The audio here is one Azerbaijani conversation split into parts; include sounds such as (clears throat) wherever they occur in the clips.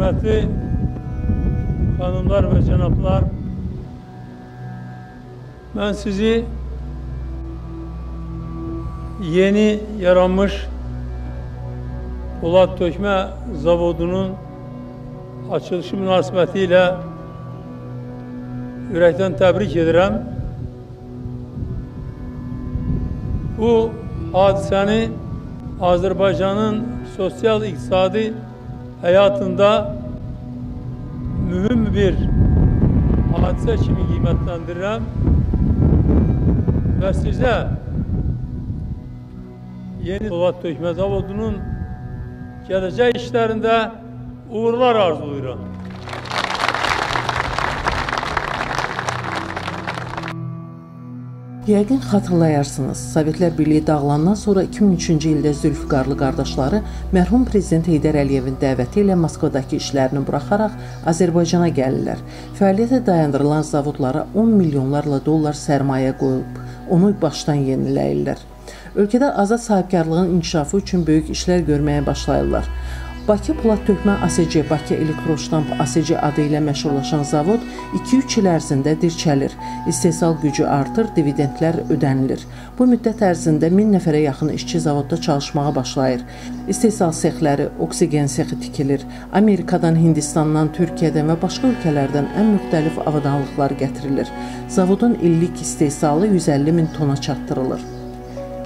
Hörmətli xanımlar və cənablar, mən sizi yeni yaranmış Polad Tökmə Zavodunun açılışı münasibəti ilə ürəkdən təbrik edirəm. Bu hadisəni Azərbaycanın sosial-iqtisadi həyatında mühüm bir hadisə kimi qiymətləndirirəm və sizə yeni Polad Tökmə Zavodunun gələcək işlərində uğurlar arzulayıram. Yəqin xatırlayarsınız, Sovetlər Birliyi dağılandan sonra 2003-cü ildə Zülfüqarlı qardaşları mərhum prezident Heydər Əliyevin dəvəti ilə Moskvadakı işlərini buraxaraq Azərbaycana gəlirlər. Fəaliyyətə dayandırılan zavodlara 10 milyonlarla dollar sərmayə qoyub, onu başdan yeniləyirlər. Ölkədə azad sahibkarlığın inkişafı üçün böyük işlər görməyə başlayırlar. Bakı Polad Tökmə ASC, Bakı Elektroştamp ASC adı ilə məşhurlaşan zavod 2-3 il ərzində dirçəlir. İstehsal gücü artır, dividendlər ödənilir. Bu müddət ərzində 1000 nəfərə yaxın işçi zavodda çalışmağa başlayır. İstehsal sexləri, oksigen sexi tikilir. Amerikadan, Hindistandan, Türkiyədən və başqa ölkələrdən ən müxtəlif avadanlıqlar gətirilir. Zavodun illik istehsalı 150 min tona çatdırılır.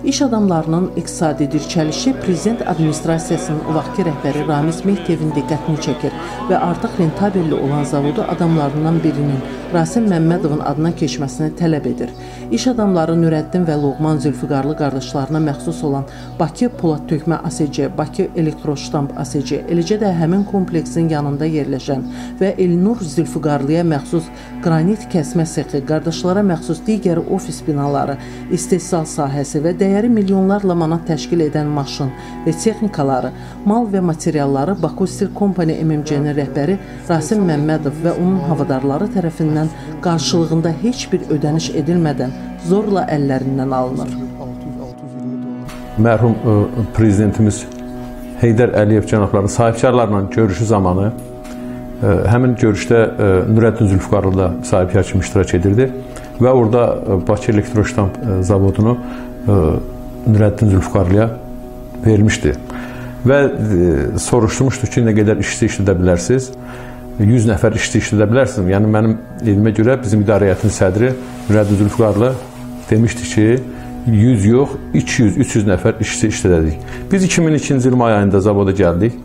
İş adamlarının iqtisadi dirçəlişi prezident administrasiyasının vaxtki rəhbəri Ramiz Mehdiyevin diqqətini çəkir və artıq rentabelli olan zavodu adamlarından birinin Rasim Məmmədovun adına keçməsini tələb edir. İş adamları Nürəddin və Loğman Zülfüqarlı qardaşlarına məxsus olan Bakı Polad Tökmə ASC, Bakı Elektroştamp ASC, eləcə də həmin kompleksin yanında yerləşən və Elnur Zülfüqarlıya məxsus qranit kəsmə sexi, qardaşlara məxsus digər ofis binaları, istehsal sahəsi və dəyər dəyəri milyonlarla manat təşkil edən maşın və texnikaları, mal və materialları Baku Steel Company MMC-nin rəhbəri Rasim Məmmədov və onun havadarları tərəfindən qarşılığında heç bir ödəniş edilmədən zorla əllərindən alınır. Mərhum ə, e, prezidentimiz Heydər Əliyev cənabları sahibkarlarla görüşü zamanı ə, e, həmin görüşdə ə, e, Nurəddin Zülfüqarlı da sahibkar kimi iştirak edirdi və orada Bakı Elektroştamp zavodunu Nürəddin Zülfüqarlıya vermişdi. Və e, soruşmuşdu ki, nə qədər işçi işlədə bilərsiniz? 100 nəfər işçi işlədə bilərsiniz. Yəni mənim elmə görə bizim idarə heyətinin sədri Nürəddin Zülfüqarlı demişdi ki, 100 yox, 200, 300 nəfər işçi işlədəcək. Biz 2002-ci il may ayında zavoda gəldik.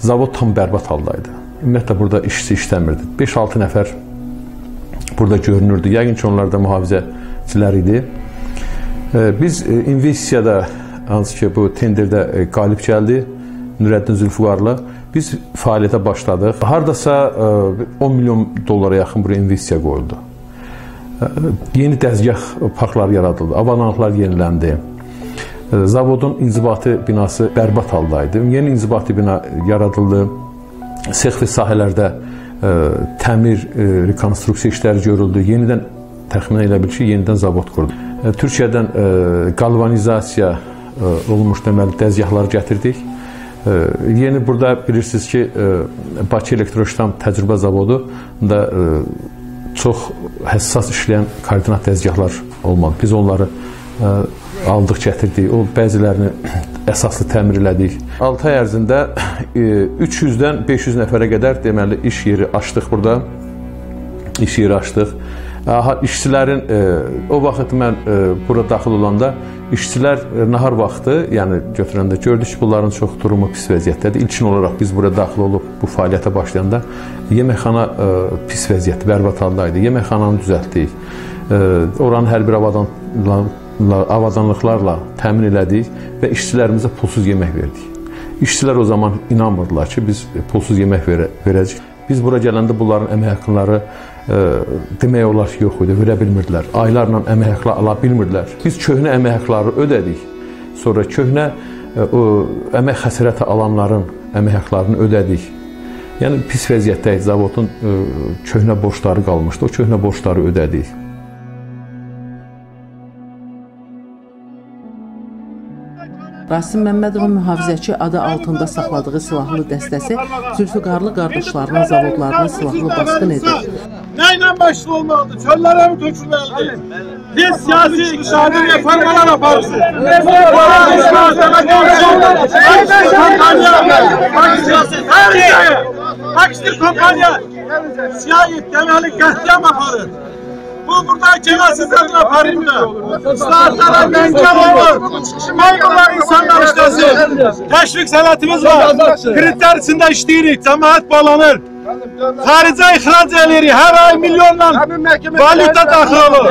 Zavod tam bərbad haldaydı. Ümumiyyətlə burada işçi işləmirdi. 5-6 nəfər burada görünürdü. Yəqin ki, onlar da mühafizəçilər idi. Biz e, investisiyada hansı ki bu tenderdə e, qalib gəldi Nürəddin Zülfüqarlı biz fəaliyyətə başladıq. Hardasa 10 e, milyon dollara yaxın bura investisiya qoyuldu. Yeni dəzgah parkları yaradıldı, avadanlıqlar yeniləndi. Zavodun inzibati binası bərbad haldaydı. Yeni inzibati bina yaradıldı. Sex və sahələrdə təmir, rekonstruksiya işləri görüldü. Yenidən təxmin elə bil ki, yenidən zavod qurdu. Türkiyədən e, qalvanizasiya e, olmuş deməli dəzgahlar gətirdik. E, yeni burada bilirsiniz ki, Bakı Elektroştam Təcrübə Zavodu da çox həssas işləyən koordinat dəzgahlar olmalı. Biz onları aldıq, gətirdik. O bəzilərini (coughs) əsaslı təmir elədik. 6 ay ərzində 300-dən 500 nəfərə qədər deməli iş yeri açdıq burada. İş yeri açdıq. İşçilərin e, o vaxt mən e, bura daxil olanda işçilər e, nahar vaxtı, yəni götürəndə gördük ki, bunların çox durumu pis vəziyyətdədir. İlkin olaraq biz bura daxil olub bu fəaliyyətə başlayanda yeməkxana pis vəziyyətdə, bərbad halda idi. Yeməkxananı düzəltdik. Oranın hər bir avadan avadanlıqlarla təmin elədik və işçilərimizə pulsuz yemək verdik. İşçilər o zaman inanmırdılar ki, biz pulsuz yemək verə, verəcəyik. Biz bura gələndə bunların əmək haqqları ə, demək olar ki, yox idi, verə bilmirdilər. Aylarla əmək haqqı ala bilmirdilər. Biz köhnə əmək haqqları ödədik. Sonra köhnə ə, o əmək xəsarəti alanların əmək haqqlarını ödədik. Yəni pis vəziyyətdə idi. Zavodun ə, köhnə borcları qalmışdı. O köhnə borcları ödədik. Rasim Məmmədovun mühafizəçi adı altında saxladığı silahlı dəstəsi Zülfüqarlı qardaşlarının zavodlarına silahlı basqın edir. Neyle başlı olmalıdır? Çöllere mi dökülmelidir? Biz siyasi iktisadi reformalar yaparız. Her şeye, taksir kampanya, siyasi temeli katliam yaparız. Bu burada cenazesini yaparım da. Islahatlara engel olur. Maymunlar insanlar işlesin. Teşvik senatımız var. Kriterisinde işleyirik. Cemaat bağlanır. Xaricə ixrac eləyirik. Hər ay milyonla valyuta daxil olur.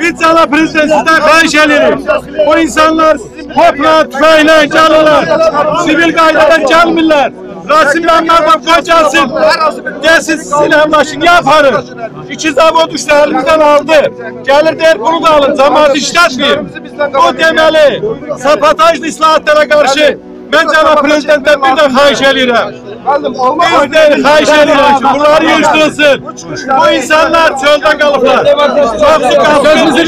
Biz cənab prezident sizdən xahiş eləyirik. Bu insanlar hopla, tüfəklə gəlirlər. Sivil qaydada gəlmirlər. Rasim Məmmədov qoy gəlsin. Gəlsin sizin əmlaşı niyə aparır? İki zavod üçdə əlimizdən aldı. Gəlir deyir bunu da alın. Cəmaat işlətməyib. Bu deməli, sabotajlı islahatlara qarşı mən cənab prezidentdən bir də xahiş eləyirəm. Biz de xahiş ki, bunları yığışdırsın. Bu insanlar çöldə qalıblar. Çox su qalıb. Sözünüzü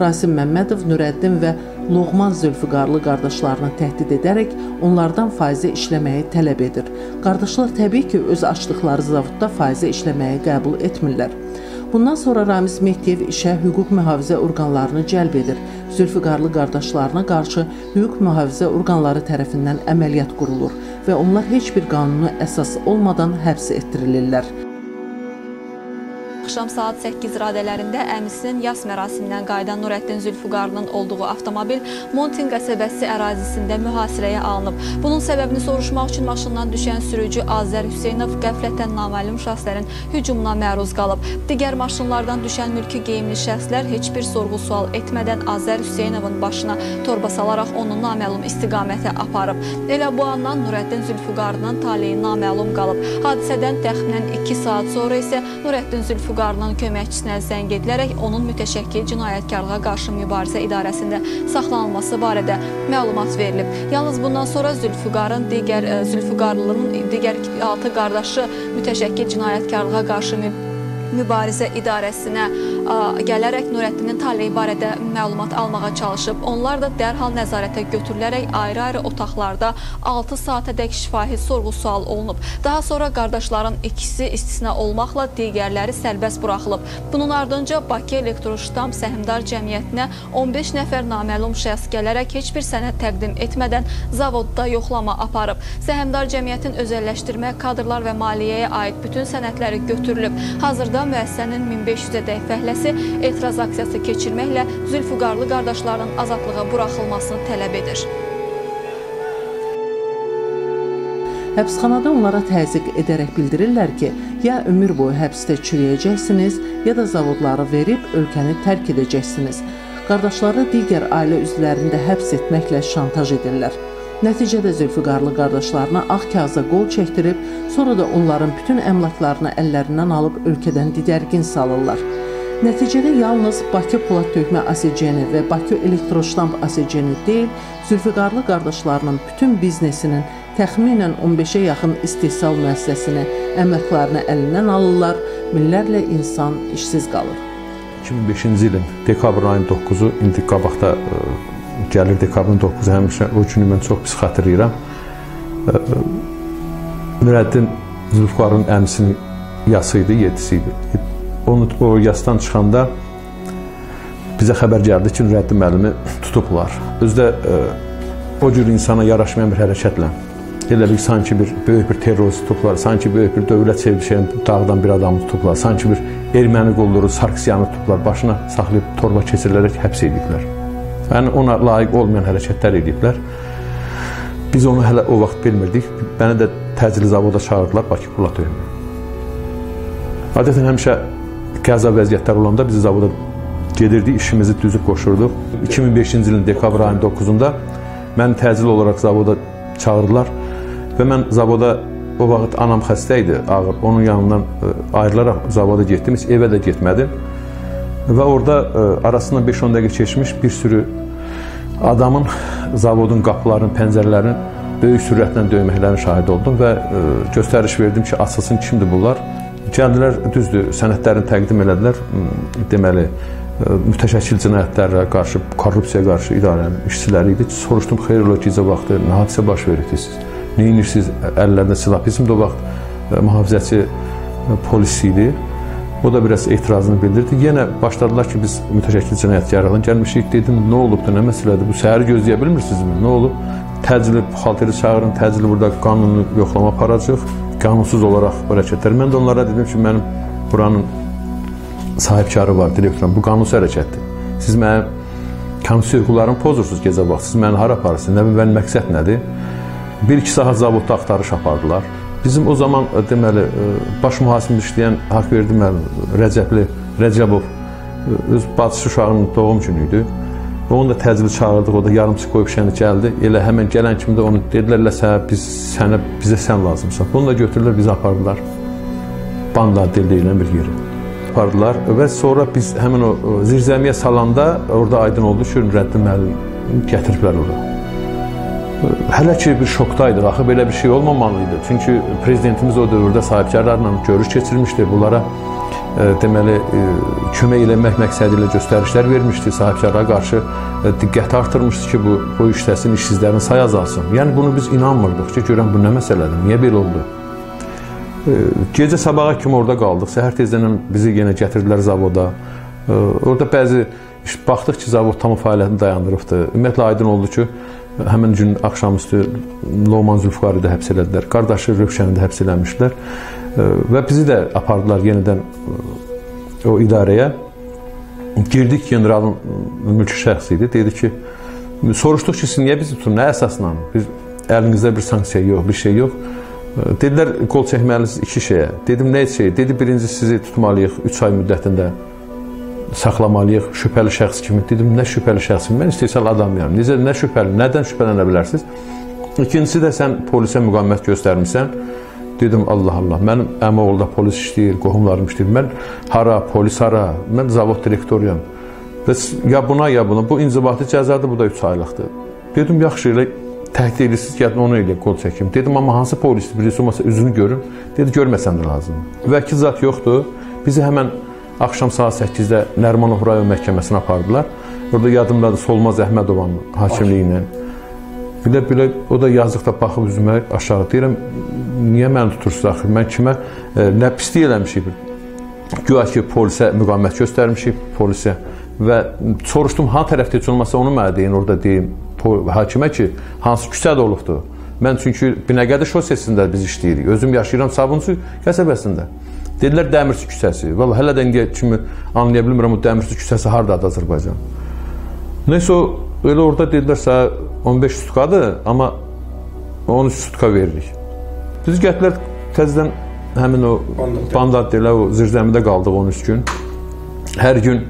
Rasim Məmmədov Nürəddin və Loğman Zülfüqarlı qardaşlarını təhdid edərək onlardan faizə işləməyi tələb edir. Qardaşlar təbii ki, öz açdıqları zavodda faizə işləməyi qəbul etmirlər. Bundan sonra Ramiz Mehdiyev işə hüquq mühafizə orqanlarını cəlb edir. Zülfüqarlı qardaşlarına qarşı hüquq mühafizə orqanları tərəfindən əməliyyat qurulur və onlar heç bir qanuni əsas olmadan həbs etdirilirlər. Axşam saat 8 radələrində əmisinin yas mərasimindən qayıdan Nurəddin Zülfüqarının olduğu avtomobil Montin qəsəbəsi ərazisində mühasirəyə alınıb. Bunun səbəbini soruşmaq üçün maşından düşən sürücü Azər Hüseynov qəflətən naməlum şəxslərin hücumuna məruz qalıb. Digər maşınlardan düşən mülki geyimli şəxslər heç bir sorğu-sual etmədən Azər Hüseynovun başına torba salaraq onu naməlum istiqamətə aparıb. Elə bu andan Nurəddin Zülfüqarının taleyi naməlum qalıb. Hadisədən təxminən 2 saat sonra isə Nurəddin Zülfüqar Zülfüqarının köməkçisinə zəng edilərək onun mütəşəkkil cinayətkarlığa qarşı mübarizə idarəsində saxlanılması barədə məlumat verilib. Yalnız bundan sonra Zülfüqarın digər Zülfüqarlının digər 6 qardaşı mütəşəkkil cinayətkarlığa qarşı mübarizə idarəsinə gələrək Nurəddinin taleyi barədə məlumat almağa çalışıb. Onlar da dərhal nəzarətə götürülərək ayrı-ayrı otaqlarda 6 saatədək şifahi sorğu-sual olunub. Daha sonra qardaşların ikisi istisna olmaqla digərləri sərbəst buraxılıb. Bunun ardınca Bakı Elektroştamp Səhmdar Cəmiyyətinə 15 nəfər naməlum şəxs gələrək heç bir sənəd təqdim etmədən zavodda yoxlama aparıb. Səhmdar Cəmiyyətin özəlləşdirmə, kadrlar və maliyyəyə aid bütün sənədləri götürülüb. Hazırda müəssisənin 1500-ədək fəhləsi etiraz aksiyası keçirməklə Zülfüqarlı qardaşların azadlığa buraxılmasını tələb edir. Həbsxanada onlara təzyiq edərək bildirirlər ki, ya ömür boyu həbsdə çürüyəcəksiniz, ya da zavodları verib ölkəni tərk edəcəksiniz. Qardaşları digər ailə üzvlərini də həbs etməklə şantaj edirlər. Nəticədə Zülfüqarlı qardaşlarına ağ kağıza qol çəkdirib, sonra da onların bütün əmlaklarını əllərindən alıb ölkədən didərgin salırlar. Nəticədə yalnız Bakı Polad Tökmə ASC-ni və Bakı Elektroştamp ASC-ni deyil, Zülfüqarlı qardaşlarının bütün biznesinin təxminən 15-ə yaxın istehsal müəssisəsini, əmlaklarını əlindən alırlar, minlərlə insan işsiz qalır. 2005-ci ilin dekabr ayının 9-u indi qabaqda ə, gəlir dekabrın 9-u həmişə o günü mən çox pis xatırlayıram. Nurəddin Zülfüqarın əmisinin yası idi, 7-si idi. Onu o yasdan çıxanda bizə xəbər gəldi ki, Nurəddin müəllimi tutublar. Özdə ə, o cür insana yaraşmayan bir hərəkətlə elə bir sanki bir böyük bir terrorist tutublar, sanki böyük bir dövlət sevdişən dağdan bir adamı tutublar, sanki bir erməni qulluru Sarkisyanı tutublar, başına saxlayıb torba keçirilərək həbs ediblər. Yəni ona layiq olmayan hərəkətlər ediblər. Biz onu hələ o vaxt bilmirdik. Məni də təcili zavoda çağırdılar Bakı Pula Töyümü. Adətən həmişə qəza vəziyyətlər olanda biz zavoda gedirdik, işimizi düzüb qoşurduq. 2005-ci ilin dekabr ayının 9-da məni təcili olaraq zavoda çağırdılar və mən zavoda o vaxt anam xəstə idi, ağır. Onun yanından ayrılaraq zavoda getdim, heç evə də getmədim. Və orada arasından 5-10 dəqiqə keçmiş bir sürü adamın zavodun qapılarının, pəncərələrinin böyük sürətlə döyməklərin şahid oldum və göstəriş verdim ki, açılsın kimdir bunlar? Gəldilər, düzdür, sənədlərini təqdim elədilər. Deməli, mütəşəkkil cinayətlərə qarşı, korrupsiyaya qarşı idarənin işçiləri idi. Soruşdum, xeyr ola gecə vaxtı nə hadisə baş verirdi siz? Nə edirsiniz? Əllərində silah. Bizim də o vaxt mühafizəçi polis idi. O da biraz etirazını bildirdi. Yenə başladılar ki, biz mütəşəkkil cinayətkarlıqdan gəlmişik. Dedim, nə olubdu, nə məsələdir? Bu səhəri gözləyə bilmirsinizmi? Nə olub? Təcili buxalteri çağırın, təcili burada qanunu yoxlama aparacaq. Qanunsuz olaraq bu hərəkətlər. Mən də onlara dedim ki, mənim buranın sahibkarı var, direktorum. Bu qanunsuz hərəkətdir. Siz mənim konstitusiya hüquqlarımı pozursunuz gecə vaxtı. Siz məni hara aparırsınız? Nə bilim, mənim məqsəd nədir? Bir-iki saat zavodda axtarış apardılar. Bizim o zaman deməli baş mühasibində işləyən Haqverdi müəllim Rəcəbli Rəcəbov öz bacısı uşağının doğum günü idi. Və onu da təcili çağırdıq, o da yarımçı qoyub şəni gəldi. Elə həmən gələn kimi də onu dedilər, "Lə sənə biz sənə bizə sən lazımsan." Bunu da götürdülər, bizi apardılar. Banda dil deyilən bir yerə. Apardılar və sonra biz həmin o zirzəmiyə salanda orada aydın oldu ki, Nurəddin müəllim gətiriblər ora. Hələ ki bir şokdaydıq. Axı belə bir şey olmamalı idi. Çünki prezidentimiz o dövrdə sahibkarlarla görüş keçirmişdi. Bunlara deməli kömək eləmək məqsədi ilə göstərişlər vermişdi, sahibkarlara qarşı diqqət artırmışdı ki, bu bu işləsin, işsizlərin sayı azalsın. Yəni bunu biz inanmırdıq ki, görən bu nə məsələdir, niyə belə oldu? Gecə sabaha kimi orada qaldıq. Səhər tezdən bizi yenə gətirdilər zavoda. Orada bəzi baxdıq ki, zavod tam fəaliyyətini dayandırıbdı. Ümumiyyətlə aydın oldu ki, həmin gün axşamüstü Loman Zülfqarı da həbs elədilər. Qardaşı Rövşəni də həbs eləmişdilər. Və bizi də apardılar yenidən o idarəyə. Girdik generalın mülki şəxsi idi. Dedi ki, soruşduq ki, siz niyə bizi tutun, nə əsasla? Bir əlinizdə bir sanksiya yox, bir şey yox. Dedilər, qol çəkməlisiniz iki şeyə. Dedim, nə şey? Dedi, birinci sizi tutmalıyıq 3 ay müddətində saxlamalıyıq şübhəli şəxs kimi. Dedim, nə şübhəli şəxsim? Mən istehsal adamıyam. Necə, nə şübhəli? Nədən şübhələnə bilərsiniz? İkincisi də sən polisə müqavimət göstərmirsən. Dedim Allah Allah. Mənim əmi oğlu da polis işləyir, qohumlarım işləyir. Mən hara, polis hara? Mən zavod direktoruyam. Bəs ya buna ya buna. Bu inzibati cəzadır, bu da 3 aylıqdır. Dedim yaxşı elə təhdid edirsiniz ki, onu elə qol çəkim. Dedim amma hansı polisdir? Birisi olmasa üzünü görüm. Dedi görməsən də lazımdır. Vəkil zat yoxdur. Bizi həmən axşam saat 8-də Nərmanov rayon məhkəməsinə apardılar. Orada yadımdadır Solmaz Əhmədovanın hakimliyi ilə. Bilə-bilə o da yazıqda baxıb üzümə aşağı deyirəm, niyə məni tutursunuz axı? Mən kimə e, nə pislik eləmişik? Güya ki, polisə müqavimət göstərmişik polisə və soruşdum, hansı tərəfdə heç olmasa onu mənə deyin, orada deyim hakimə ki, hansı küçədə olubdu. Mən çünki Binəqədi şosesində biz işləyirik. Özüm yaşayıram Sabunçu qəsəbəsində. Dedilər Dəmirçi küçəsi. Valla hələ də indiyə kimi anlaya bilmirəm o Dəmirçi küçəsi hardadır Azərbaycan. Nəysə elə orada dedilər sənə 15 sutkadır, amma 13 sutka veririk. Biz gətirlər təzədən həmin o bandad deyilə o zirzəmidə qaldıq 13 gün. Hər gün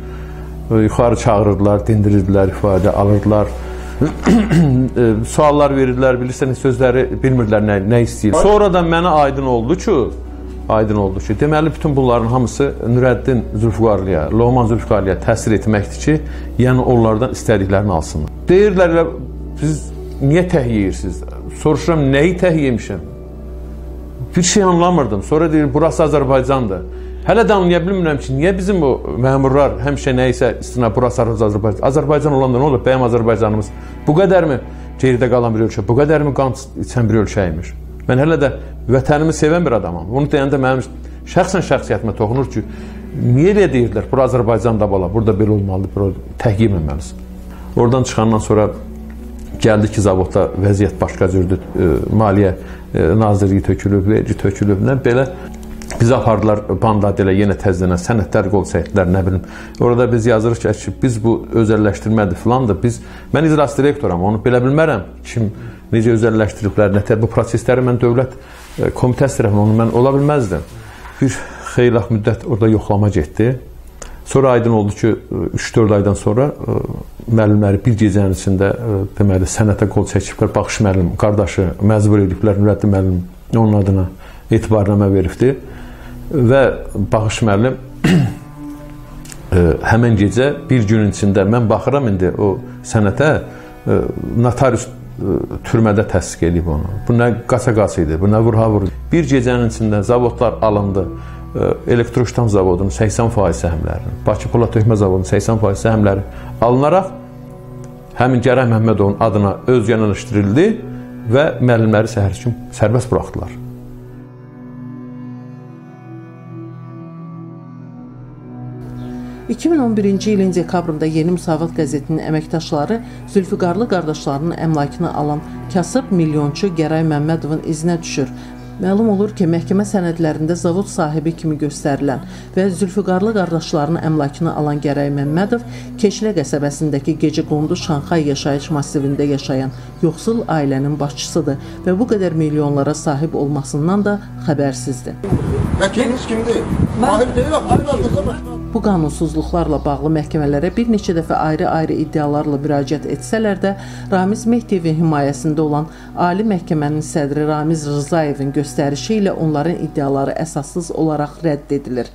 e, yuxarı çağırırdılar, dindirirdilər, ifadə alırdılar. E, suallar verirdilər, bilirsən sözləri bilmirdilər nə, nə istəyir. Sonradan mənə aydın oldu ki, aydın oldu ki, deməli bütün bunların hamısı Nürəddin Zülfüqarlıya, Loğman Zülfüqarlıya təsir etməkdir ki, yəni onlardan istədiklərini alsınlar. Deyirlər Siz niyə təhyiyirsiniz? Soruşuram, nəyi təhyiyemişəm? Bir şey anlamırdım. Sonra deyir, burası Azərbaycandır. Hələ də anlaya bilmirəm ki, niyə bizim o məmurlar həmişə nə isə istina burası Azərbaycan. Azərbaycan olanda nə olur? Bəyəm Azərbaycanımız bu qədərmi geridə qalan bir ölkə, bu qədərmi qan içən bir ölkə imiş. Mən hələ də vətənimi sevən bir adamam. Bunu deyəndə mənim şəxsən şəxsiyyətimə toxunur ki, niyə elə deyirlər, bura Azərbaycan da bala, burada belə olmalıdır, bura təhyim etməlisən. Oradan çıxandan sonra Gəldi ki, zavodda vəziyyət başqa cürdür. E, maliyyə e, nazirliyi tökülüb, vergi tökülüb. Nə belə Bizi apardılar Bandadelə yenə təzələnə sənədlər qol çəkdilər, nə bilim. Orada biz yazırıq ki, biz bu özəlləşdirmədir filandır. Biz mən icras direktoram, onu bilə bilmərəm. Kim necə özəlləşdiriblər, nətər bu prosesləri mən dövlət e, komitəsi tərəfindən onu mən ola bilməzdim. Bir xeyli müddət orada yoxlama getdi. Sonra aydın oldu ki, 3-4 aydan sonra e, müəllimləri bir gecənin içində e, deməli sənətə qol çəkiblər. Baxış müəllim, qardaşı məcbur ediblər Nurəddin müəllim onun adına etibarnamə veribdi və Baxış müəllim (clears throat) e, həmin gecə bir günün içində mən baxıram indi o sənətə notarius türmədə təsdiq edib onu. Bu nə qaça-qaça idi, bu nə vurha vur. Bir gecənin içində zavodlar alındı e, Elektroştam zavodunun 80% səhmlərinin, Bakı Polad Tökmə zavodunun 80% səhmləri alınaraq həmin Gərək Məmmədovun adına öz yönəlişdirildi və müəllimləri səhər üçün sərbəst buraxdılar. ...2011-ci ilin dekabrında Yeni Müsavat qəzetinin əməkdaşları Zülfüqarlı qardaşlarının əmlakını alan kasıb milyonçu Gəray Məmmədovun izinə düşür. Məlum olur ki, məhkəmə sənədlərində zavod sahibi kimi göstərilən və Zülfüqarlı qardaşlarının əmlakını alan Gəray Məmmədov Keşlə qəsəbəsindəki gecə qondu Şanxay yaşayış massivində yaşayan yoxsul ailənin başçısıdır və bu qədər milyonlara sahib olmasından da xəbərsizdir. Vəkiliniz kimdir? Mahir deyil, Mahir Bu qanunsuzluqlarla bağlı məhkəmələrə bir neçə dəfə ayrı-ayrı iddialarla müraciət etsələr də, Ramiz Mehdiyevin himayəsində olan Ali Məhkəmənin sədri Ramiz Rızayevin göstərişi ilə onların iddiaları əsassız olaraq rədd edilir.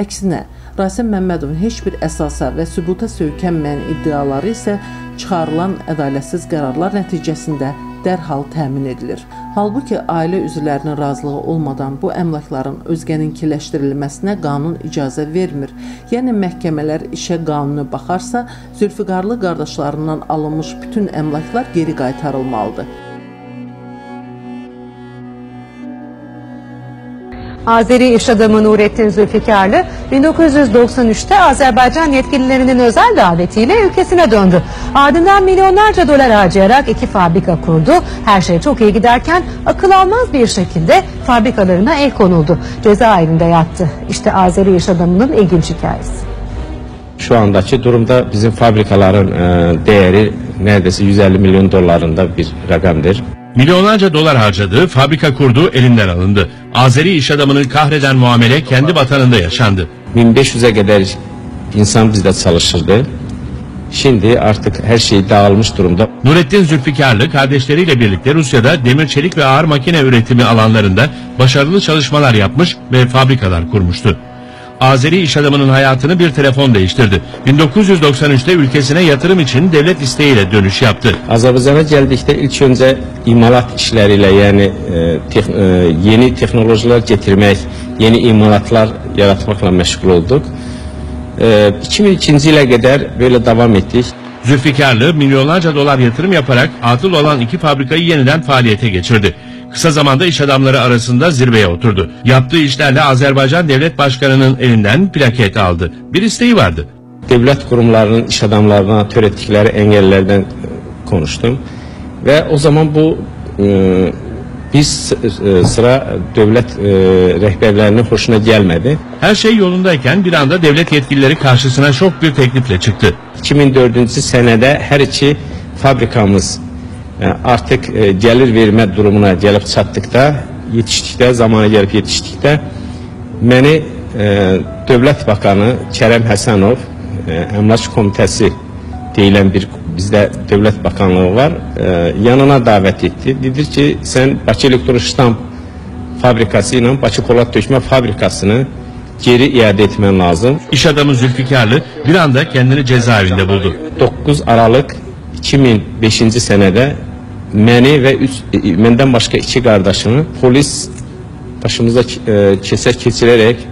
Əksinə, Rasim Məmmədovun heç bir əsasa və sübuta söykənməyən iddiaları isə çıxarılan ədalətsiz qərarlar nəticəsində dərhal təmin edilir. Halbuki ailə üzvlərinin razılığı olmadan bu əmlakların özgəninkiləşdirilməsinə qanun icazə vermir. Yəni məhkəmələr işə qanuni baxarsa, Zülfüqarlı qardaşlarından alınmış bütün əmlaklar geri qaytarılmalıdır. Azeri iş adamı Nurettin Zülfikarlı 1993'te Azerbaycan yetkililerinin özel davetiyle ülkesine döndü. Ardından milyonlarca dolar harcayarak iki fabrika kurdu. Her şey çok iyi giderken akıl almaz bir şekilde fabrikalarına el konuldu. Cezaevinde yattı. İşte Azeri iş adamının ilginç hikayesi. Şu andaki durumda bizim fabrikaların e, değeri neredeyse 150 milyon dolarında bir rakamdır. Milyonlarca dolar harcadığı, fabrika kurduğu elinden alındı. Azeri iş adamının kahreden muamele kendi vatanında yaşandı. 1500'e kadar insan bizde çalışırdı. Şimdi artık her şey dağılmış durumda. Nurettin Zülfikarlı kardeşleriyle birlikte Rusya'da demir çelik ve ağır makine üretimi alanlarında başarılı çalışmalar yapmış ve fabrikalar kurmuştu. Azeri iş adamının hayatını bir telefon değiştirdi. 1993'te ülkesine yatırım için devlet isteğiyle dönüş yaptı. Azerbaycan'a geldikdə ilk öncə imalat işləriyle yani e, tex- e, yeni teknolojiler getirmek, yeni imalatlar yaratmakla meşgul olduk. E, 2002 ile kadar böyle devam ettik. Zülfikarlı milyonlarca dolar yatırım yaparak atıl olan iki fabrikayı yeniden faaliyete geçirdi. Kısa zamanda iş adamları arasında zirveye oturdu. Yaptığı işlerle Azerbaycan Devlet Başkanı'nın elinden plaket aldı. Bir isteği vardı. Devlet kurumlarının iş adamlarına törettikleri engellerden e, konuştum. Ve o zaman bu e, biz e, sıra devlet e, rehberlerinin hoşuna gelmedi. Her şey yolundayken bir anda devlet yetkilileri karşısına şok bir teklifle çıktı. 2004 senede her iki fabrikamız artık e, gelir verme durumuna gelip çattıkta, yetiştikdə, zamana gelip yetiştikdə məni e, Dövlət Bakanı Kerem Həsənov e, Əmlak Komitəsi deyilən bir bizdə Dövlət Bakanlığı var, e, yanına davet etdi. Dedi ki, sen Bakı Elektroştamp fabrikası ilə Bakı Polad Tökmə fabrikasını geri iade etmen lazım. İş adamı Zülfikarlı bir anda kendini cezaevinde buldu. 9 Aralık 2005-ci sənədə məni və üç, e, məndən başqa iki qardaşımı polis başımıza e, kesə keçirərək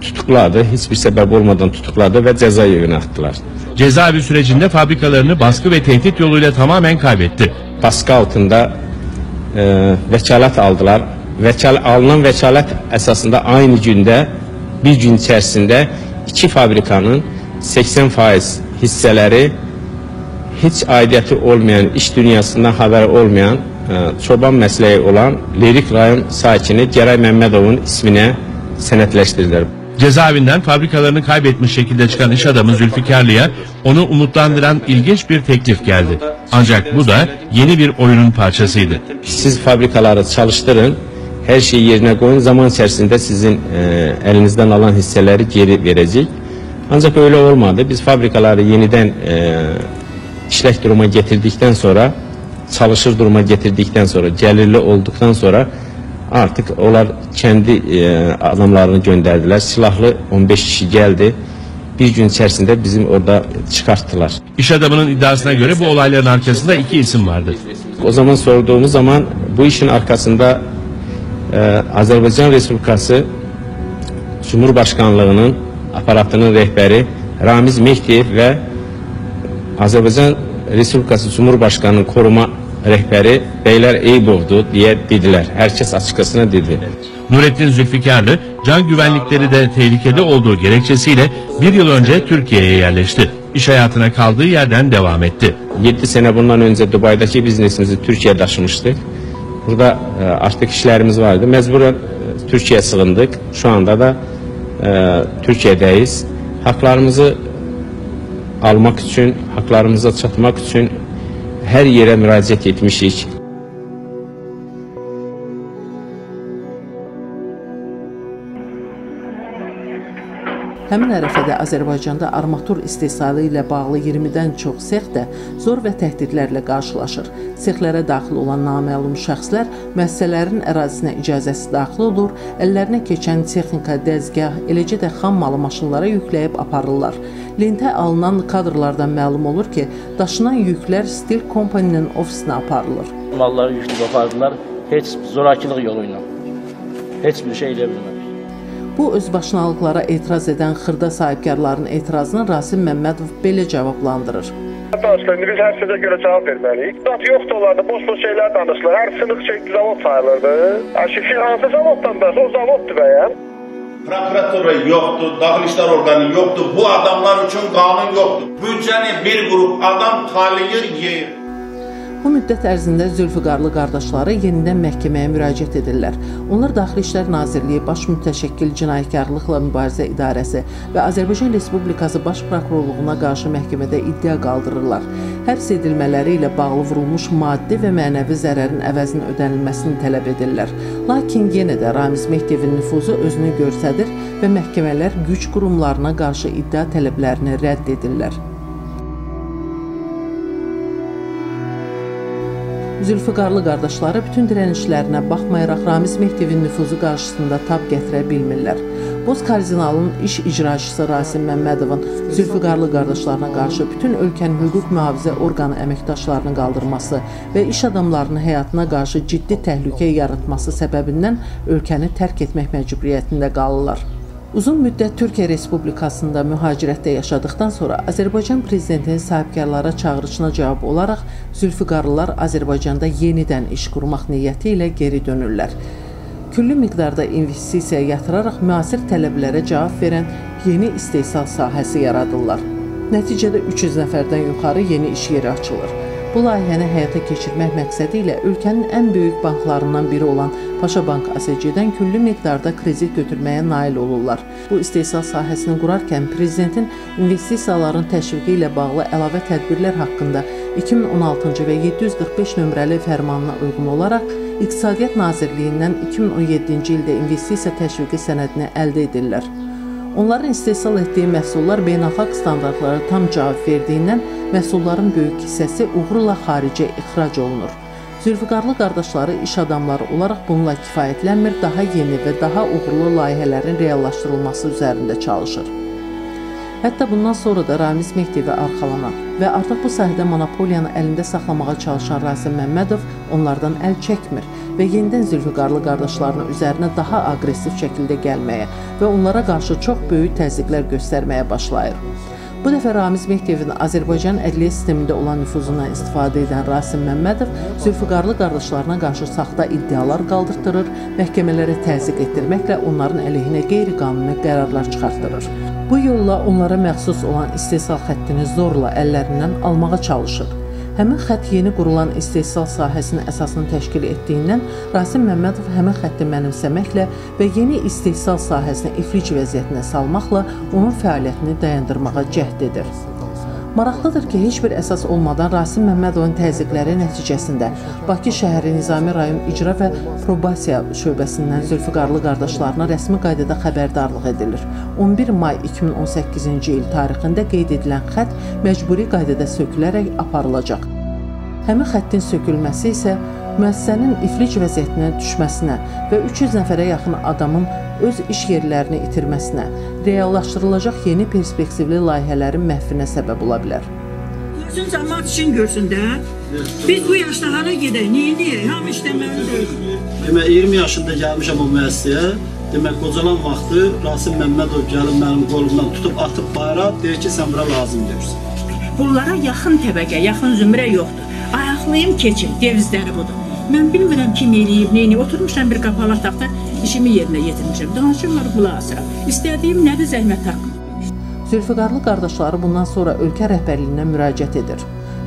tutukladı. Heç bir səbəb olmadan tutukladı və cəza evinə atdılar. Cezaevi sürecinde fabrikalarını baskı ve tehdit yoluyla tamamen kaybetti. Baskı altında e, vəkalət aldılar. Vəkal alınan vəkalət əsasında aynı gündə bir gün içərisində iki fabrikanın 80% hissələri heç aidiyyəti olmayan, iş dünyasından xəbəri olmayan ə, çoban məsləyi olan Lirik rayon sakini Gəray Məmmədovun isminə sənədləşdirilir. Cezaevinden fabrikalarını kaybetmiş şekilde çıkan iş adamı Zülfikarlı'ya onu umutlandıran ilginç bir teklif geldi. Ancak bu da yeni bir oyunun parçasıydı. Siz fabrikaları çalıştırın, hər şeyi yerinə qoyun, zaman içərisində sizin ə, əlinizdən alan hissələri geri verəcək. Ancaq öyle olmadı. Biz fabrikaları yenidən ə, işlek duruma getirdikten sonra, çalışır duruma getirdikten sonra, gelirli olduktan sonra artık onlar kendi e, adamlarını gönderdiler. Silahlı 15 kişi geldi. Bir gün içerisinde bizim orada çıkarttılar. İş adamının iddiasına göre bu olayların arkasında iki isim vardı. O zaman sorduğumuz zaman bu işin arkasında e, Azerbaycan Respublikası Cumhurbaşkanlığının aparatının rəhbəri Ramiz Mehdiyev və Azərbaycan Respublikası Cumhurbaşqanının koruma rəhbəri Beylər Eybovdu deyə dedilər. Hər kəs açıqlasına dedi. Nurettin Zülfikarlı can güvenlikleri de tehlikede olduğu gerekçesiyle bir yıl önce Türkiye'ye yerleşti. İş hayatına kaldığı yerden devam etti. 7 sene bundan önce Dubai'daki biznesimizi Türkiye'ye taşımıştık. Burada e, artık işlerimiz vardı. Mecburen e, Türkiye'ye sığındık. Şu anda da e, Türkiye'deyiz. Haklarımızı almak için, haklarımıza çatmak için her yere müracaat etmişik. Həmin ərəfədə Azərbaycanda armatur istehsalı ilə bağlı 20-dən çox sex də zor və təhdidlərlə qarşılaşır. Sexlərə daxil olan naməlum şəxslər müəssisələrin ərazisinə icazəsiz daxil olur, əllərinə keçən texnika, dəzgah, eləcə də xam malı maşınlara yükləyib aparırlar. Lentə alınan kadrlardan məlum olur ki, daşınan yüklər Steel Company-nin ofisinə aparılır. Malları yükləyib apardılar heç zorakılıq yolu ilə. Heç bir şey eləyə bilmədi. Bu özbaşınalıqlara etiraz edən xırda sahibkarların etirazını Rasim Məmmədov belə cavablandırır. İndi biz hər sözə görə cavab verməliyik. Zat yoxdur onlarda, boş-boş şeylər danışılır. Hər sınıq şey zavod sayılırdı. Şifir hansı zavoddan da, o zavoddur bəyəm. Prokuratura yoxdur, daxil işlər orqanı yoxdur. Bu adamlar üçün qanun yoxdur. Büdcəni bir qrup adam talayır, yeyir. Bu müddət ərzində Zülfüqarlı qardaşları yenidən məhkəməyə müraciət edirlər. Onlar Daxili İşlər Nazirliyi Baş Mütəşəkkil Cinayətkarlıqla Mübarizə İdarəsi və Azərbaycan Respublikası Baş Prokurorluğuna qarşı məhkəmədə iddia qaldırırlar. Həbs edilmələri ilə bağlı vurulmuş maddi və mənəvi zərərin əvəzinin ödənilməsini tələb edirlər. Lakin yenə də Ramiz Mehdiyevin nüfuzu özünü göstərir və məhkəmələr güc qurumlarına qarşı iddia tələblərini rədd edirlər. Zülfüqarlı qardaşları bütün dirənişlərinə baxmayaraq Ramiz Mehdiyevin nüfuzu qarşısında tab gətirə bilmirlər. Boz kardinalın iş icraçısı Rasim Məmmədovun Zülfüqarlı qardaşlarına qarşı bütün ölkənin hüquq mühafizə orqanı əməkdaşlarını qaldırması və iş adamlarının həyatına qarşı ciddi təhlükə yaratması səbəbindən ölkəni tərk etmək məcburiyyətində qalırlar. Uzun müddət Türkiyə Respublikasında mühacirətdə yaşadıkdan sonra Azərbaycan prezidentinin sahibkarlara çağırışına cavab olaraq Zülfüqarlılar Azərbaycanda yenidən iş qurmaq niyyəti ilə geri dönürlər. Küllü miqdarda investisiya yatıraraq müasir tələblərə cavab verən yeni istehsal sahəsi yaradırlar. Nəticədə 300 nəfərdən yuxarı yeni iş yeri açılır. Bu layihəni həyata keçirmək məqsədi ilə ölkənin ən böyük banklarından biri olan Paşa Bank ASC-dən küllü miqdarda kredit götürməyə nail olurlar. Bu istehsal sahəsini qurarkən prezidentin investisiyaların təşviqi ilə bağlı əlavə tədbirlər haqqında 2016-cı və 745 nömrəli fərmanına uyğun olaraq İqtisadiyyat Nazirliyindən 2017-ci ildə investisiya təşviqi sənədini əldə edirlər. Onların istehsal etdiyi məhsullar beynəlxalq standartlara tam cavab verdiyindən məhsulların böyük hissəsi uğurla xaricə ixrac olunur. Zülfüqarlı qardaşları iş adamları olaraq bununla kifayətlənmir, daha yeni və daha uğurlu layihələrin reallaşdırılması üzərində çalışır. Hətta bundan sonra da Ramiz Mehdiyevə arxalanan və artıq bu sahədə monopoliyanı əlində saxlamağa çalışan Rasim Məmmədov onlardan əl çəkmir və yenidən Zülfüqarlı qardaşlarının üzərinə daha aqressiv şəkildə gəlməyə və onlara qarşı çox böyük təzyiqlər göstərməyə başlayır. Bu dəfə Ramiz Mehdiyevin Azərbaycan ədliyyə sistemində olan nüfuzundan istifadə edən Rasim Məmmədov Zülfüqarlı qardaşlarına qarşı saxta iddialar qaldırtdırır, məhkəmələrə təzyiq etdirməklə onların əleyhinə qeyri-qanuni qərarlar çıxartdırır. Bu yolla onlara məxsus olan istehsal xəttini zorla əllərindən almağa çalışır. Həmin xətt yeni qurulan istehsal sahəsinin əsasını təşkil etdiyindən Rasim Məmmədov həmin xətti mənimsəməklə və yeni istehsal sahəsini iflic vəziyyətinə salmaqla onun fəaliyyətini dayandırmağa cəhd edir. Maraqlıdır ki, heç bir əsas olmadan Rasim Məmmədovun təzyiqləri nəticəsində Bakı şəhəri Nizami rayon icra və probasiya şöbəsindən Zülfüqarlı qardaşlarına rəsmi qaydada xəbərdarlıq edilir. 11 may 2018-ci il tarixində qeyd edilən xətt məcburi qaydada sökülərək aparılacaq. Həmin xəttin sökülməsi isə müəssisənin iflic vəziyyətinə düşməsinə və 300 nəfərə yaxın adamın öz iş yerlərini itirməsinə, reallaşdırılacaq yeni perspektivli layihələrin məhvinə səbəb ola bilər. Görsün cəmaət işin görsün də. Biz bu yaşda hara gedək, neyniyək? Hamı işləməlidir. Demə 20 yaşında gəlmişəm o müəssisəyə. Demək, qocalan vaxtı Rasim Məmmədov gəlib mənim qolumdan tutub atıb bayıra, deyir ki, sən bura lazım deyirsən. Bunlara yaxın təbəqə, yaxın zümrə yoxdur. Ayaqlayım keçin, devizləri budur. Mən bilmirəm kim eləyib, neyini. Oturmuşam bir qapalı otaqda, işimi yerinə yetirmişəm. Danışırlar, qulaq asıram. İstədiyim nədir zəhmət haqqım. Zülfüqarlı qardaşları bundan sonra ölkə rəhbərliyinə müraciət edir.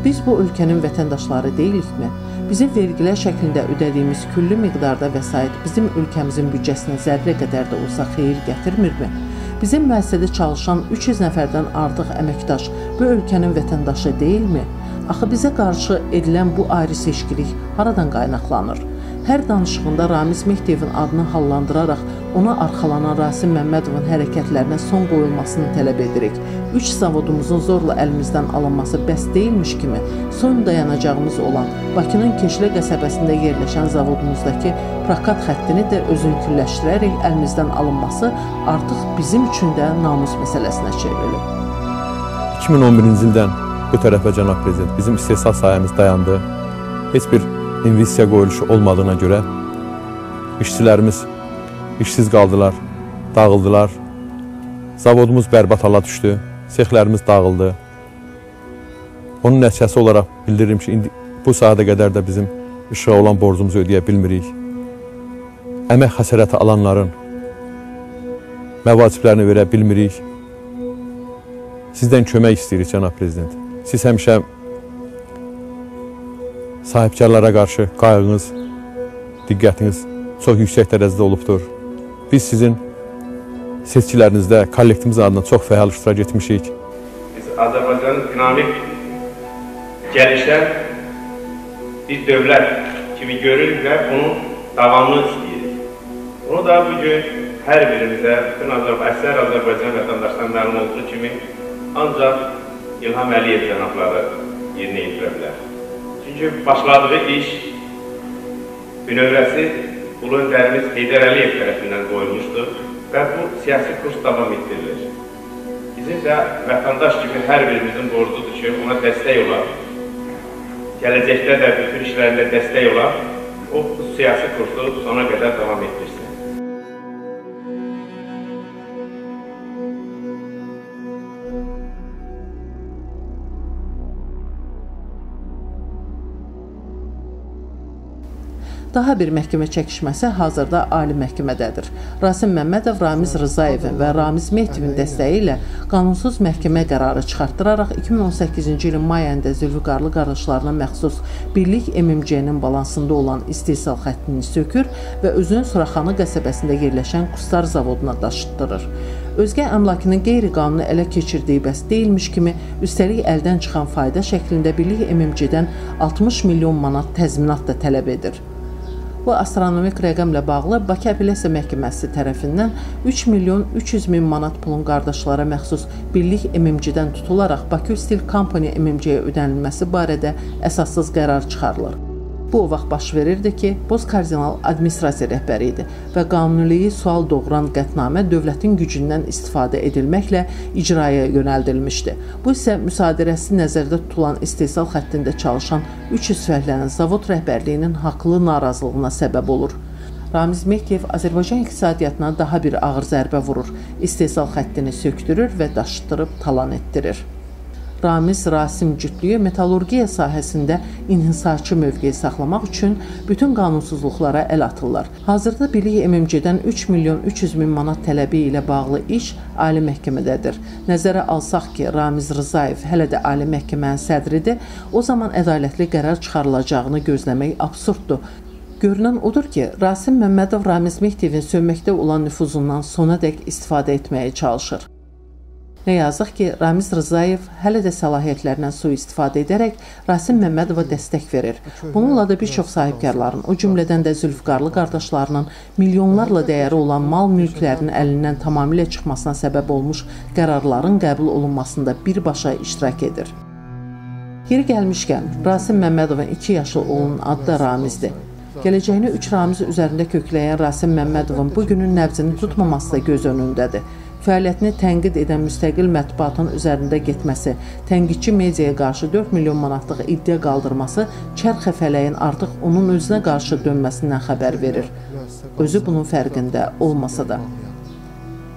Biz bu ölkənin vətəndaşları deyilikmi? Bizim vergilər şəklində ödədiyimiz küllü miqdarda vəsait bizim ölkəmizin büdcəsinə zərrə qədər də olsa xeyir gətirmirmi? Bizim müəssisədə çalışan 300 nəfərdən artıq əməkdaş bu ölkənin vətəndaşı deyilmi? Axı bizə qarşı edilən bu ayrı seçkilik haradan qaynaqlanır? Hər danışığında Ramiz Mehdiyevin adını hallandıraraq ona arxalanan Rasim Məmmədovun hərəkətlərinə son qoyulmasını tələb edirik. 3 zavodumuzun zorla əlimizdən alınması bəs deyilmiş kimi, son dayanacağımız olan Bakının Keşlə qəsəbəsində yerləşən zavodumuzdakı prokat xəttini də özünkülləşdirərək əlimizdən alınması artıq bizim üçün də namus məsələsinə çevrilib. 2011-ci ildən bu tərəfə cənab prezident bizim istehsal sahəmiz dayandı. Heç bir investisiya qoyuluşu olmadığına görə işçilərimiz işsiz qaldılar, dağıldılar. Zavodumuz bərbad hala düşdü, sexlərimiz dağıldı. Onun nəticəsi olaraq bildiririm ki, indi bu saata qədər də bizim işığa olan borcumuzu ödəyə bilmirik. Əmək xəsarəti alanların məvaciblərini verə bilmirik. Sizdən kömək istəyirik, cənab prezident. Siz həmişə sahibkarlara qarşı qayğınız, diqqətiniz çox yüksək dərəcədə olubdur. Biz sizin seçkilərinizdə kollektivimiz adına çox fəal iştirak etmişik. Biz Azərbaycanın dinamik gəlişə bir dövlət kimi görürük və onun davamını istəyirik. Onu da bugün hər birimizə, bütün Azərbaycan, əksər Azərbaycan vətəndaşlarına məlum olduğu kimi ancaq İlham Əliyev cənabları yerinə yetirə bilər. Çünki başladığı iş bünövrəsi Ulu öndərimiz Heydər Əliyev tərəfindən qoyulmuşdur və bu siyasi kurs davam etdirilir. Bizim də vətəndaş kimi hər birimizin borcudur ki, ona dəstək olar. Gələcəkdə də bütün işlərində dəstək olar. O, siyasi kursu sona qədər davam etdirsin. Daha bir məhkəmə çəkişməsi hazırda Ali məhkəmədədir. Rasim Məmmədov Ramiz Rızayevin və Ramiz Mehdivin dəstəyi ilə qanunsuz məhkəmə qərarı çıxartdıraraq 2018-ci ilin may ayında Zülfüqarlı qardaşlarına məxsus Birlik MMC-nin balansında olan istehsal xəttini sökür və özünün Suraxanı qəsəbəsində yerləşən Qustar zavoduna daşıtdırır. Özgə əmlakını qeyri-qanuni ələ keçirdiyi bəs deyilmiş kimi, üstəlik əldən çıxan fayda şəklində Birlik MMC-dən 60 milyon manat təzminat da tələb edir. Bu astronomik rəqəmlə bağlı Bakı Apellyasiya Məhkəməsi tərəfindən 3 milyon 300 min manat pulun qardaşlara məxsus Birlik MMC-dən tutularaq Bakı Steel Company MMC-yə ödənilməsi barədə əsassız qərar çıxarılır. Bu o vaxt baş verirdi ki, Boz kardinal administrasiya rəhbəri idi və qanuniliyi sual doğuran qətnamə dövlətin gücündən istifadə edilməklə icraya yönəldilmişdi. Bu isə müsadirəsi nəzərdə tutulan istehsal xəttində çalışan 300 fəhlənin zavod rəhbərliyinin haqlı narazılığına səbəb olur. Ramiz Mehdiyev Azərbaycan iqtisadiyyatına daha bir ağır zərbə vurur, istehsal xəttini sökdürür və daşıtdırıb talan etdirir. Ramiz Rasim cütlüyü metallurgiya sahəsində inhisarçı mövqeyi saxlamaq üçün bütün qanunsuzluqlara əl atırlar. Hazırda Birlik MMC-dən 3 milyon 300 min manat tələbi ilə bağlı iş Ali məhkəmədədir. Nəzərə alsaq ki, Ramiz Rzayev hələ də Ali məhkəmənin sədridir, o zaman ədalətli qərar çıxarılacağını gözləmək absurddur. Görünən odur ki, Rasim Məmmədov Ramiz Mehdiyevin sönməkdə olan nüfuzundan sona dək istifadə etməyə çalışır. Nə yazıq ki, Ramiz Rzayev hələ də səlahiyyətlərindən sui-istifadə edərək Rasim Məmmədova dəstək verir. Bununla da bir çox sahibkarların, o cümlədən də Zülfüqarlı qardaşlarının milyonlarla dəyəri olan mal-mülklərinin əlindən tamamilə çıxmasına səbəb olmuş qərarların qəbul olunmasında birbaşa iştirak edir. Yeri gəlmişkən, Rasim Məmmədovun 2 yaşlı oğlunun adı da Ramizdir. Gələcəyini üç ramiz üzərində kökləyən Rasim Məmmədovun bu günün nəbzini tutmaması da göz önündədir. Fəaliyyətini tənqid edən müstəqil mətbuatın üzərində getməsi, tənqidçi mediaya qarşı 4 milyon manatlıq iddia qaldırması çərxə fələyin artıq onun özünə qarşı dönməsindən xəbər verir. Özü bunun fərqində olmasa da.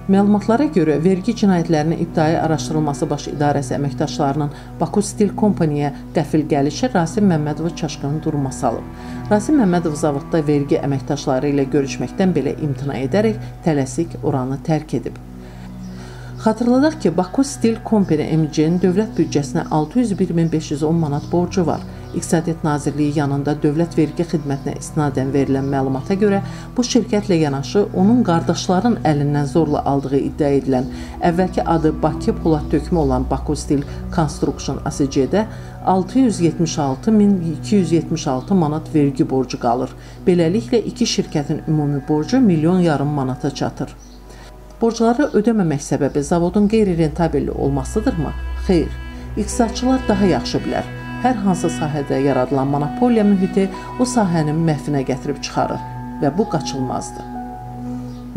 Məlumatlara görə vergi cinayətlərinin ibtidai araşdırılması baş idarəsi əməkdaşlarının Baku Stil Company-yə qəfil gəlişi Rasim Məmmədov çaşqının duruma salıb. Rasim Məmmədov zavodda vergi əməkdaşları ilə görüşməkdən belə imtina edərək tələsik oranı tərk edib. Xatırladaq ki, Baku Stil Company MC-nin dövlət büdcəsinə 601.510 manat borcu var. İqtisadiyyat Nazirliyi yanında dövlət vergi xidmətinə istinadən verilən məlumata görə bu şirkətlə yanaşı onun qardaşların əlindən zorla aldığı iddia edilən əvvəlki adı Bakı Polad tökmə olan Baku Stil Construction ASC-də 676.276 manat vergi borcu qalır. Beləliklə iki şirkətin ümumi borcu milyon yarım manata çatır. Borcları ödəməmək səbəbi zavodun qeyri-rentabelli olmasıdırmı? Xeyr. İqtisadçılar daha yaxşı bilər. Hər hansı sahədə yaradılan monopoliya mühiti o sahənin məhvinə gətirib çıxarır və bu qaçılmazdır.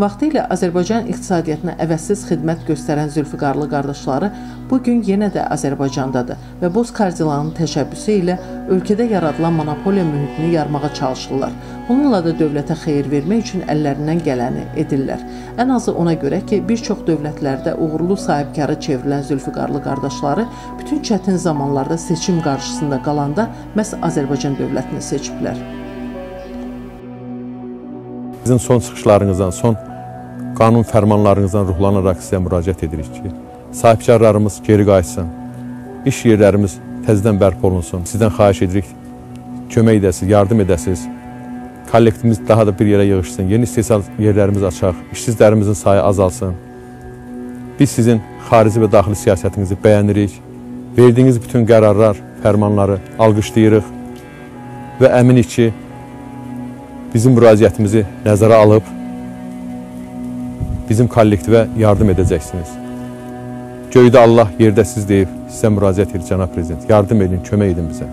Vaxtilə Azərbaycan iqtisadiyyatına əvəzsiz xidmət göstərən Zülfüqarlı qardaşları bu gün yenə də Azərbaycandadır və Boz Kardilanın təşəbbüsü ilə ölkədə yaradılan monopoliya mühitini yarmağa çalışırlar. Bununla da dövlətə xeyir vermək üçün əllərindən gələni edirlər. Ən azı ona görə ki, bir çox dövlətlərdə uğurlu sahibkarı çevrilən Zülfüqarlı qardaşları bütün çətin zamanlarda seçim qarşısında qalanda məhz Azərbaycan dövlətini seçiblər. Sizin son çıxışlarınızdan, son qanun fərmanlarınızdan ruhlanaraq sizə müraciət edirik ki, sahibkarlarımız geri qayıtsın, iş yerlərimiz təzədən bərpa olunsun. Sizdən xahiş edirik, kömək edəsiniz, yardım edəsiniz. Kollektivimiz daha da bir yerə yığışsın, yeni istehsal yerlərimiz açaq, işsizlərimizin sayı azalsın. Biz sizin xarici və daxili siyasətinizi bəyənirik. Verdiyiniz bütün qərarlar, fərmanları alqışlayırıq və əminik ki, bizim müraciətimizi nəzərə alıb bizim kollektivə yardım edəcəksiniz. Göydə Allah, yerdə siz deyib sizə müraciət edir cənab prezident. Yardım edin, kömək edin bizə.